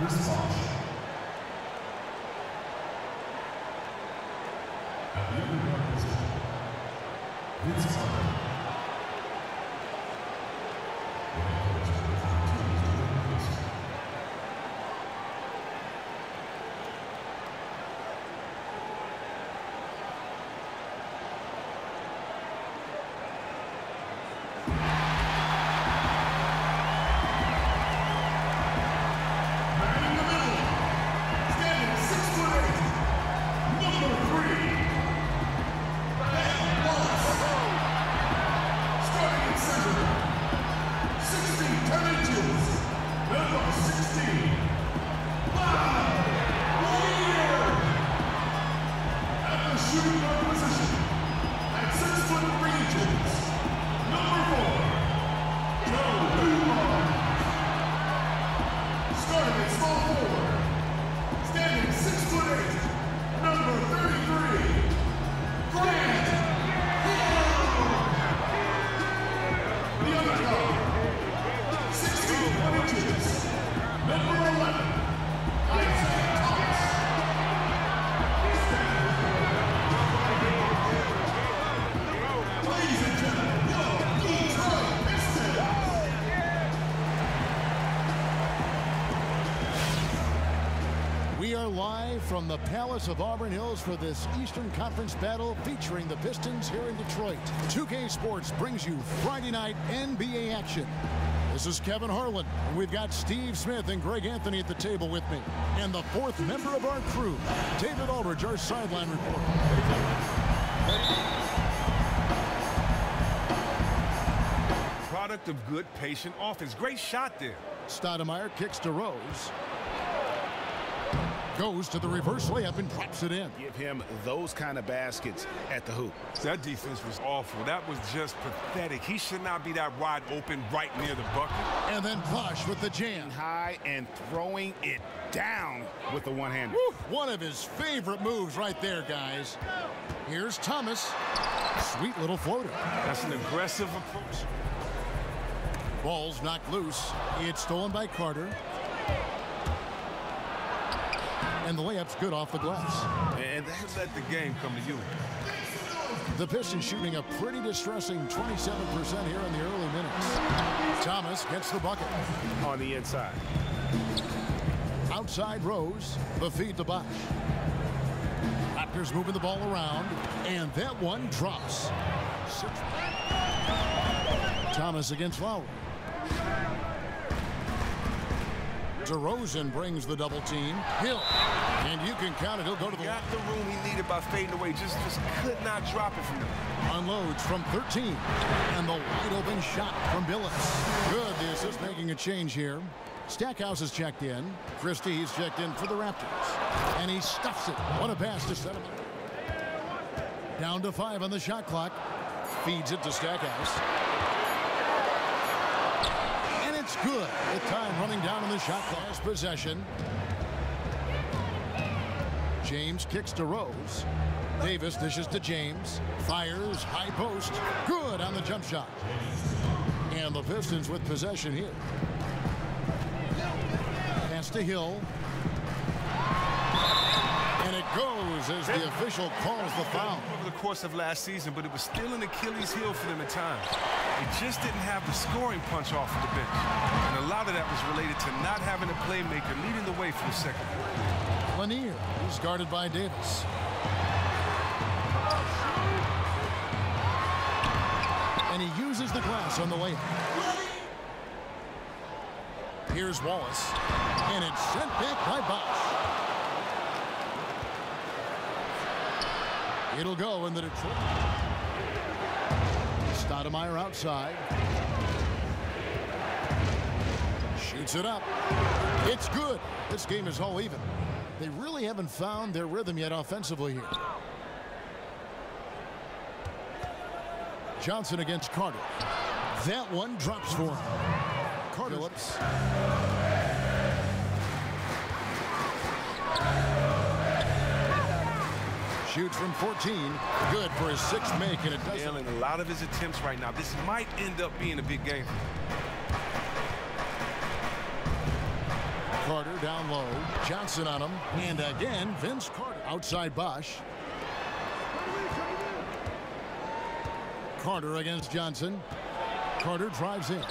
Chris Live from the Palace of Auburn Hills for this Eastern Conference battle featuring the Pistons here in Detroit. 2K Sports brings you Friday night NBA action. This is Kevin Harlan, and we've got Steve Smith and Greg Anthony at the table with me. And the fourth member of our crew, David Aldridge, our sideline reporter. Product of good, patient offense. Great shot there. Stoudamire kicks to Rose. Goes to the reverse layup and drops it in. Give him those kind of baskets at the hoop. That defense was awful. That was just pathetic. He should not be that wide open right near the bucket. And then Bosh with the jam. High and throwing it down with the one-hander. Woo! One of his favorite moves right there, guys. Here's Thomas. Sweet little floater. That's an aggressive approach. Ball's knocked loose. It's stolen by Carter. And the layup's good off the glass. And that let the game come to you. The Pistons shooting a pretty distressing 27% here in the early minutes. Thomas gets the bucket. On the inside. Outside Rose, the feed to Bosh. Raptors moving the ball around, and that one drops. Thomas against Lowry. DeRozan brings the double team. Hill. And you can count it. He'll go to the Got the room he needed by fading away. Just, just could not drop it from him. unloads from 13. And the wide open shot from Billups. Good, the assist making a change here. Stackhouse is checked in. Christie's checked in for the Raptors. And he stuffs it. What a pass to up. Down to five on the shot clock. Feeds it to Stackhouse. Good. With time running down on the shot clock. Possession. James kicks to Rose. Davis dishes to James. Fires, high post. Good on the jump shot. And the Pistons with possession here. Pass to Hill. And it goes as the official calls the foul. Over the course of last season, but it was still an Achilles heel for them at times. They just didn't have the scoring punch off of the bench. And a lot of that was related to not having a playmaker leading the way for the second. quarter. Lanier is guarded by Davis. And he uses the glass on the layup. Here's Wallace. And it's sent back by Bosh. It'll go in the Detroit. Stoudamire outside. Shoots it up. It's good. This game is all even. They really haven't found their rhythm yet offensively here. Johnson against Carter. That one drops for him. Carter. Phillips. Shoots from 14. Good for his sixth make, and it doesn't. A lot of his attempts right now. This might end up being a big game. Carter down low. Johnson on him. And again, Vince Carter outside Bosh. Carter against Johnson. Carter drives in.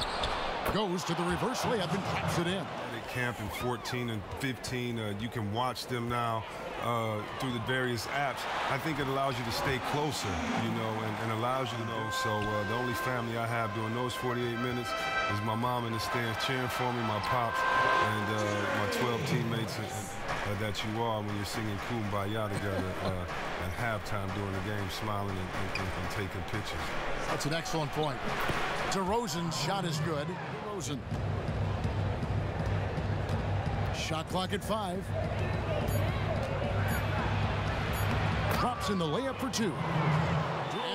Goes to the reverse layup and taps it in. They camp in 14 and 15. Uh, you can watch them now uh, through the various apps. I think it allows you to stay closer, you know, and, and allows you to know. So uh, the only family I have during those 48 minutes is my mom in the stands cheering for me, my pops, and uh, my 12 teammates uh, that you are when you're singing Kumbaya together uh, at halftime during the game, smiling and, and, and taking pictures. That's an excellent point. DeRozan's shot is good. DeRozan. Shot clock at five. Drops in the layup for two.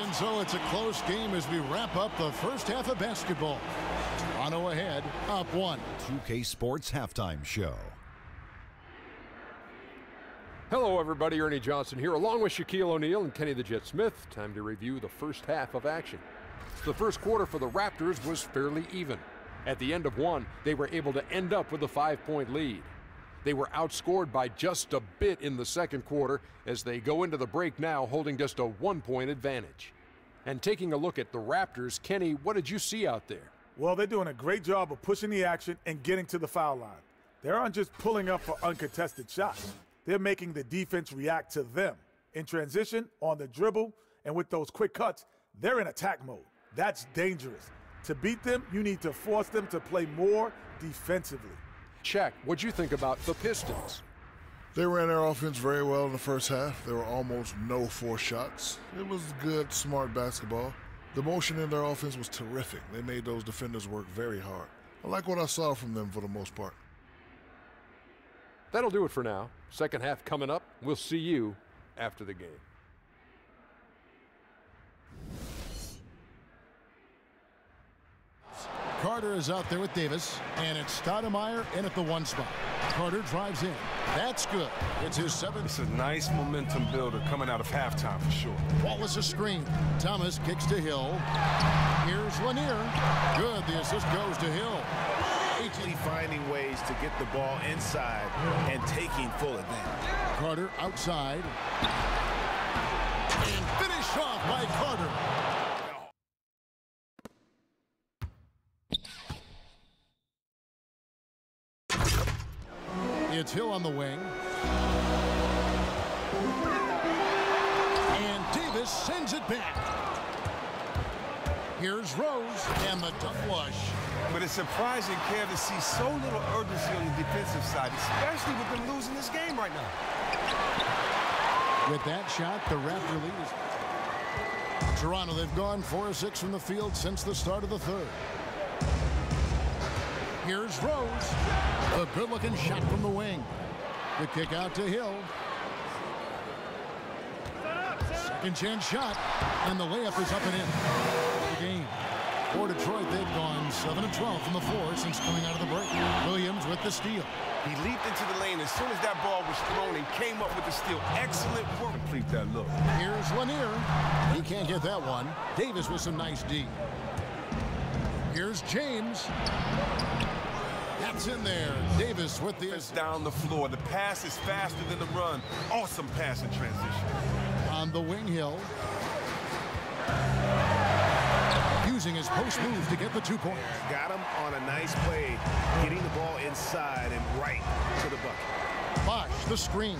And so it's a close game as we wrap up the first half of basketball. Toronto ahead, up one. 2K Sports Halftime Show. Hello, everybody. Ernie Johnson here, along with Shaquille O'Neal and Kenny the Jet Smith. Time to review the first half of action. The first quarter for the Raptors was fairly even. At the end of one, they were able to end up with a five-point lead. They were outscored by just a bit in the second quarter as they go into the break now holding just a one-point advantage. And taking a look at the Raptors, Kenny, what did you see out there? Well, they're doing a great job of pushing the action and getting to the foul line. They aren't just pulling up for uncontested shots. They're making the defense react to them. In transition, on the dribble, and with those quick cuts, they're in attack mode. That's dangerous. To beat them, you need to force them to play more defensively. Check. What'd you think about the Pistons? They ran their offense very well in the first half. There were almost no four shots. It was good, smart basketball. The motion in their offense was terrific. They made those defenders work very hard. I like what I saw from them for the most part. That'll do it for now. Second half coming up. We'll see you after the game. Carter is out there with Davis, and it's Stoudamire in at the one spot. Carter drives in. That's good. It's his seventh. It's a nice momentum builder coming out of halftime for sure. Wallace a screen. Thomas kicks to Hill. Here's Lanier. Good. The assist goes to Hill. Constantly finding ways to get the ball inside and taking full advantage. Carter outside. And finish off by Carter. It's Hill on the wing. And Davis sends it back. Here's Rose and the wash. But it's surprising, Kev, to see so little urgency on the defensive side, especially with them losing this game right now. With that shot, the Raptor lead is Toronto. They've gone 4 or 6 from the field since the start of the third. Here's Rose. A good-looking shot from the wing. The kick out to Hill. Second chance shot, and the layup is up and in. The game. For Detroit, they've gone 7 12 from the floor since coming out of the break. Williams with the steal. He leaped into the lane as soon as that ball was thrown and came up with the steal. Excellent work. Complete that look. Here's Lanier. He can't get that one. Davis with some nice D. Here's James. That's in there. Davis with the It's down the floor. The pass is faster than the run. Awesome pass in transition. on the wing hill. Using his post move to get the two points. Got him on a nice play, getting the ball inside and right to the bucket. Bosh, the screen.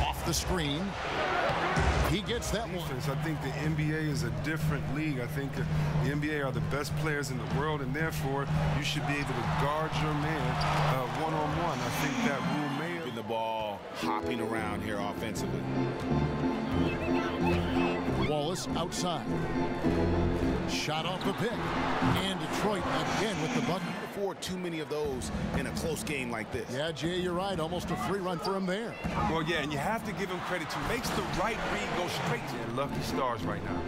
Off the screen. He gets that one. I think the NBA is a different league. I think the NBA are the best players in the world, and therefore you should be able to guard your man uh, one-on-one. I think that rule may have The ball hopping around here offensively. Wallace outside. Shot off the pick. And Detroit again with the bucket. Afford too many of those in a close game like this. Yeah, Jay, you're right. Almost a free run for him there. Well, yeah, and you have to give him credit too. Makes the right read go straight to the lucky stars right now.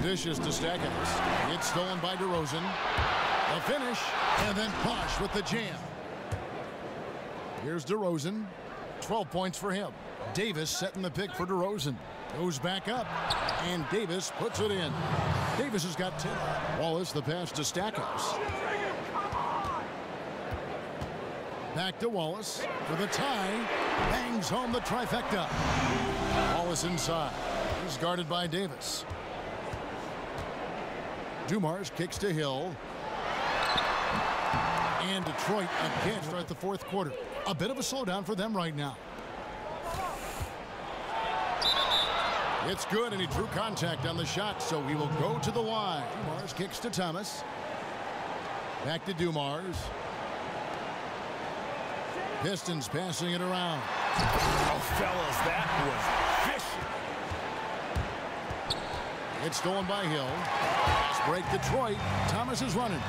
Dishes to Stackhouse. It's stolen by DeRozan. A finish, and then Bosh with the jam. Here's DeRozan. 12 points for him. Davis setting the pick for DeRozan. Goes back up, and Davis puts it in. Davis has got 10. Wallace the pass to Stackhouse. Back to Wallace for the tie. Bangs home the trifecta. Wallace inside. He's guarded by Davis. Dumars kicks to Hill. And Detroit again start the fourth quarter. A bit of a slowdown for them right now. It's good, and he drew contact on the shot, so he will go to the line. Dumars kicks to Thomas. Back to Dumars. Pistons passing it around. Oh, fellas, that was vicious. It's stolen by Hill. Break Detroit. Thomas is running.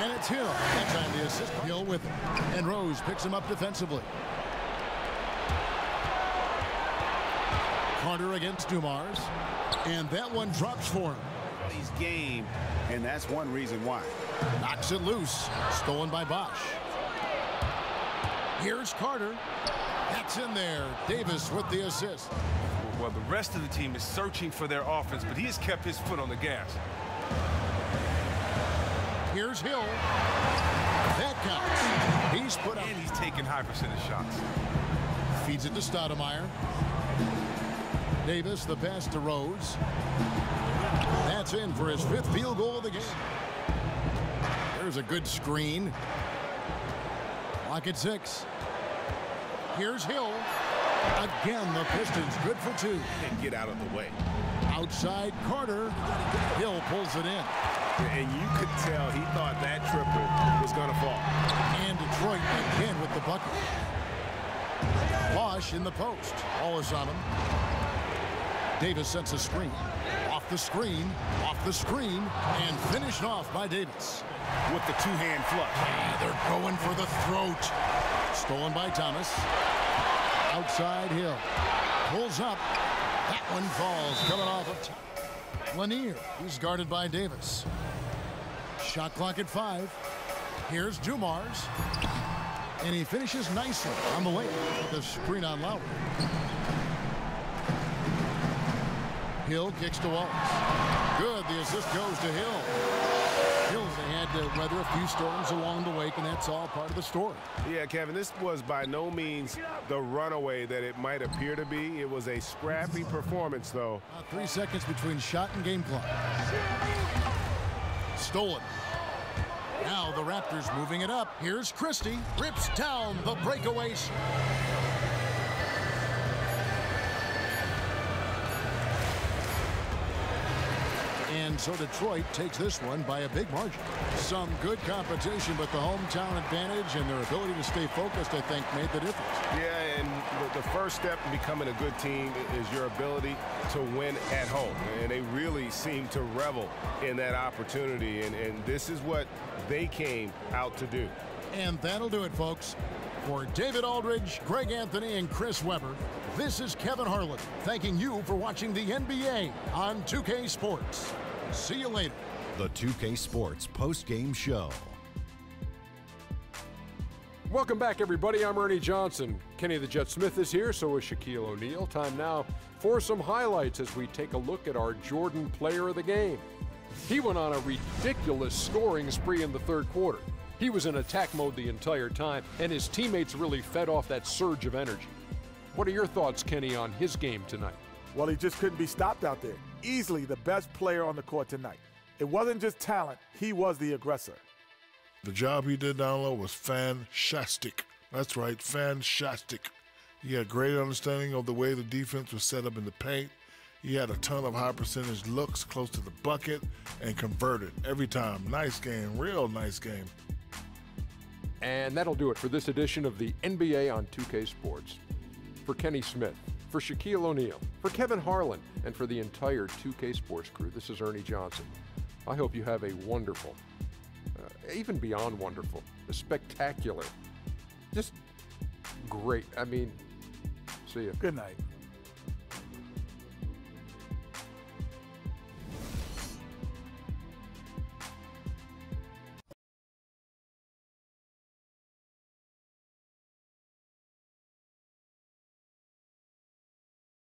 And it's Hill. That time the assist. Hill with it. And Rose picks him up defensively. Carter against Dumars. And that one drops for him. He's game, and that's one reason why. Knocks it loose. Stolen by Bosh. Here's Carter. That's in there. Davis with the assist. Well, the rest of the team is searching for their offense, but he has kept his foot on the gas. Here's Hill. That counts. He's put up. And he's taking high percentage shots. Feeds it to Stoudamire. Davis, the pass to Rose. That's in for his fifth field goal of the game. There's a good screen. Lock at six. Here's Hill. Again, the Pistons good for two. And get out of the way. Outside Carter. Hill pulls it in. And you could tell he thought that triple was going to fall. And Detroit again with the bucket. Bosh in the post. Wallace on him. Davis sets a screen. Off the screen, off the screen, and finished off by Davis. With the two-hand flush. Yeah, they're going for the throat. Stolen by Thomas. Outside Hill. Pulls up. That one falls. Coming off of top. Lanier. He's guarded by Davis. Shot clock at five. Here's Dumars. And he finishes nicely on the way with the screen on Lowry. Hill kicks to Wallace. Good. The assist goes to Hill. Hill, they had to weather a few storms along the way, and that's all part of the story. Yeah, Kevin, this was by no means the runaway that it might appear to be. It was a scrappy performance, though. Uh, three seconds between shot and game clock. Stolen. Now the Raptors moving it up. Here's Christie. Rips down the breakaway. And so Detroit takes this one by a big margin. Some good competition, but the hometown advantage and their ability to stay focused, I think, made the difference. Yeah, and the first step in becoming a good team is your ability to win at home. And they really seem to revel in that opportunity. And, and this is what they came out to do. And that'll do it, folks. For David Aldridge, Greg Anthony, and Chris Webber, this is Kevin Harlan thanking you for watching the NBA on 2K Sports. See you later. The 2K Sports post-game show. Welcome back, everybody. I'm Ernie Johnson. Kenny the Jet Smith is here, so is Shaquille O'Neal. Time now for some highlights as we take a look at our Jordan player of the game. He went on a ridiculous scoring spree in the third quarter. He was in attack mode the entire time, and his teammates really fed off that surge of energy. What are your thoughts, Kenny, on his game tonight? Well, he just couldn't be stopped out there. Easily the best player on the court tonight. It wasn't just talent, he was the aggressor. The job he did down low was fantastic. That's right, fantastic. He had great understanding of the way the defense was set up in the paint. He had a ton of high percentage looks close to the bucket and converted every time. Nice game, real nice game. And that'll do it for this edition of the NBA on 2K Sports. For Kenny Smith, for Shaquille O'Neal, for Kevin Harlan, and for the entire 2K Sports crew, this is Ernie Johnson. I hope you have a wonderful, uh, even beyond wonderful, a spectacular, just great. I mean, see you. Good night.